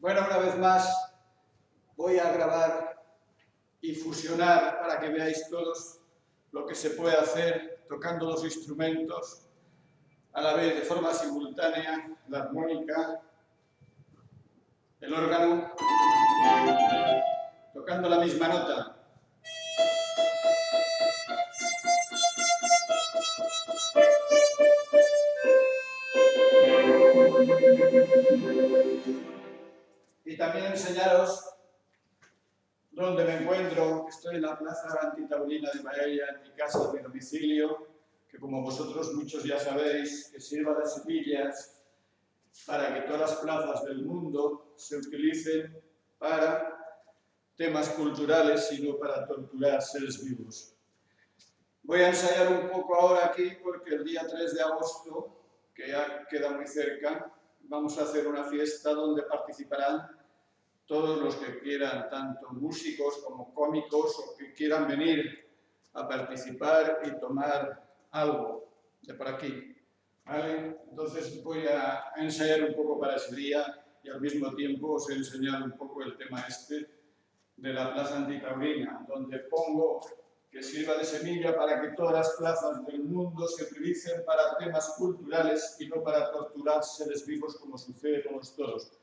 Bueno, una vez más voy a grabar y fusionar para que veáis todos lo que se puede hacer tocando los instrumentos a la vez de forma simultánea, la armónica, el órgano, tocando la misma nota. También enseñaros dónde me encuentro. Estoy en la plaza antitaurina de Maella, en mi casa, mi domicilio, que como vosotros muchos ya sabéis, que sirva de semillas para que todas las plazas del mundo se utilicen para temas culturales y no para torturar seres vivos. Voy a ensayar un poco ahora aquí porque el día 3 de agosto, que ya queda muy cerca, vamos a hacer una fiesta donde participarán todos los que quieran, tanto músicos como cómicos, o que quieran venir a participar y tomar algo de por aquí. ¿Vale? Entonces voy a ensayar un poco para ese día y al mismo tiempo os he enseñado un poco el tema este de la plaza antitaurina, donde pongo que sirva de semilla para que todas las plazas del mundo se utilicen para temas culturales y no para torturar seres vivos como sucede con los toros.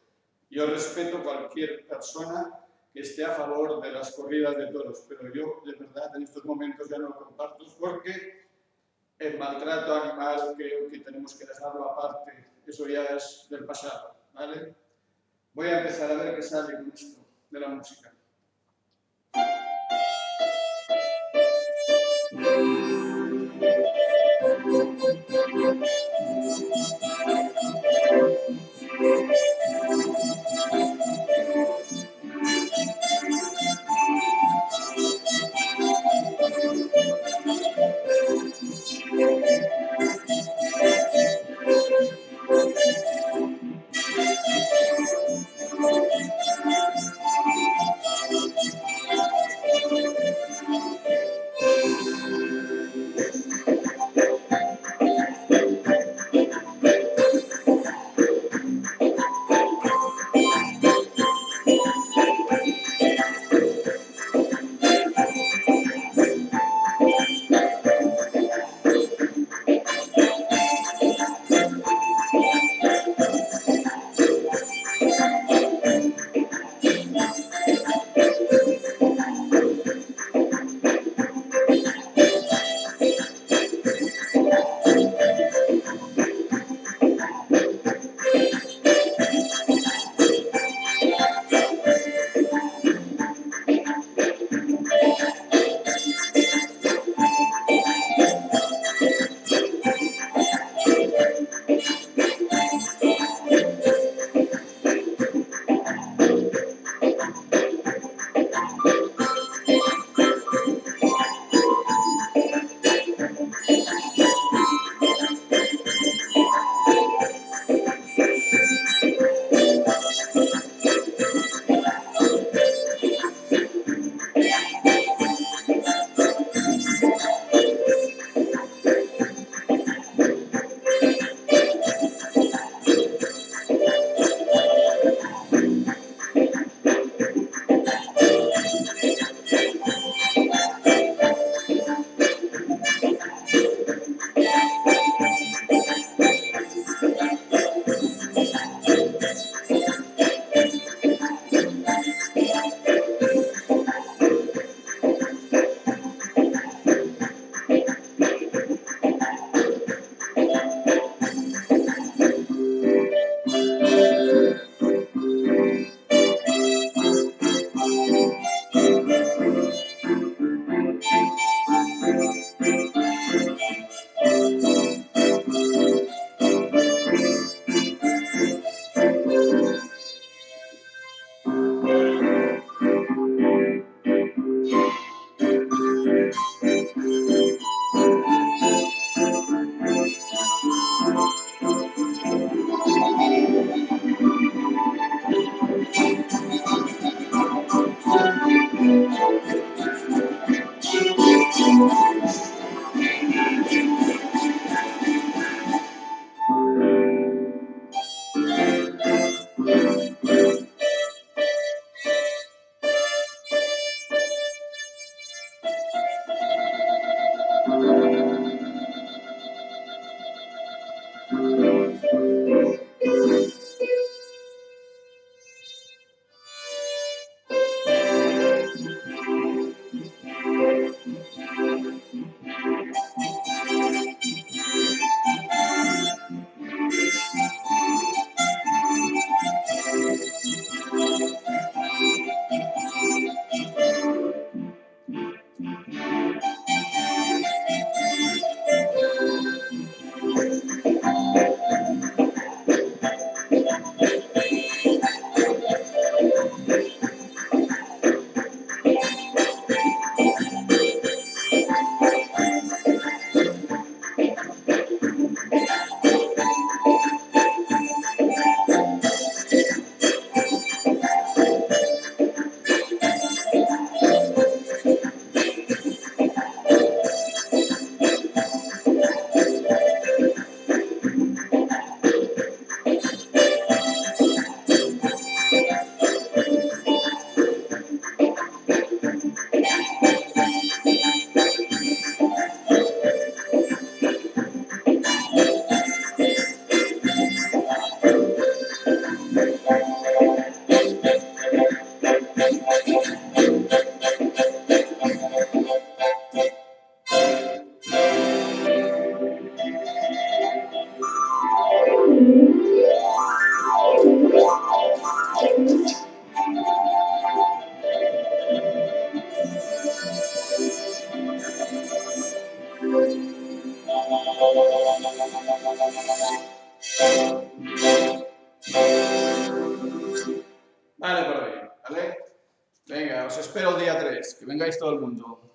Yo respeto cualquier persona que esté a favor de las corridas de toros, pero yo de verdad en estos momentos ya no lo comparto porque el maltrato animal creo que tenemos que dejarlo aparte, eso ya es del pasado, ¿vale? Voy a empezar a ver qué sale con de la música. Vale, por ahí, ¿vale? Venga, os espero el día 3, que vengáis todo el mundo.